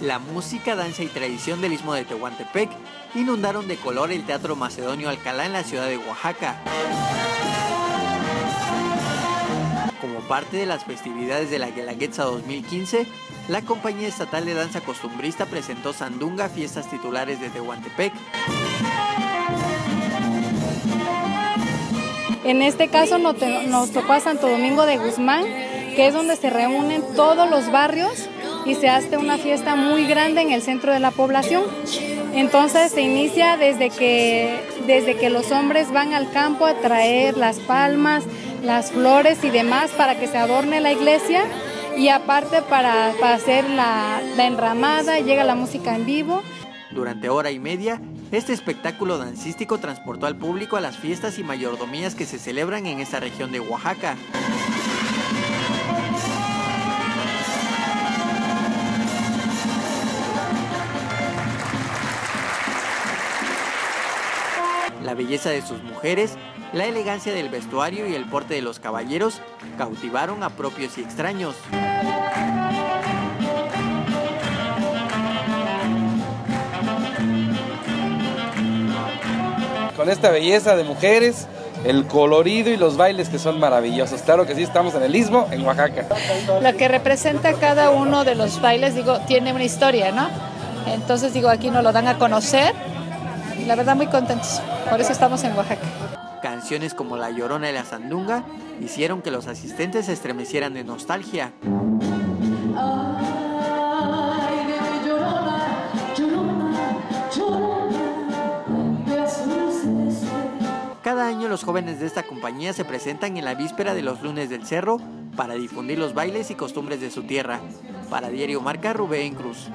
la música, danza y tradición del istmo de Tehuantepec inundaron de color el Teatro Macedonio Alcalá en la ciudad de Oaxaca. Como parte de las festividades de la Guelaguetza 2015, la compañía estatal de danza costumbrista presentó Sandunga Fiestas Titulares de Tehuantepec. En este caso nos, tocó a Santo Domingo de Guzmán, que es donde se reúnen todos los barrios y se hace una fiesta muy grande en el centro de la población. Entonces se inicia desde que, desde que los hombres van al campo a traer las palmas, las flores y demás para que se adorne la iglesia y aparte para, hacer la, la enramada, llega la música en vivo. Durante hora y media este espectáculo dancístico transportó al público a las fiestas y mayordomías que se celebran en esta región de Oaxaca. La belleza de sus mujeres, la elegancia del vestuario y el porte de los caballeros cautivaron a propios y extraños. con esta belleza de mujeres, el colorido y los bailes que son maravillosos. Claro que sí, estamos en el Istmo, en Oaxaca. Lo que representa cada uno de los bailes, digo, tiene una historia, ¿no? Entonces, digo, aquí nos lo dan a conocer la verdad muy contentos. Por eso estamos en Oaxaca. Canciones como La Llorona y La Sandunga hicieron que los asistentes se estremecieran de nostalgia. Cada año los jóvenes de esta compañía se presentan en la víspera de los lunes del cerro para difundir los bailes y costumbres de su tierra. Para Diario Marca Rubén Cruz.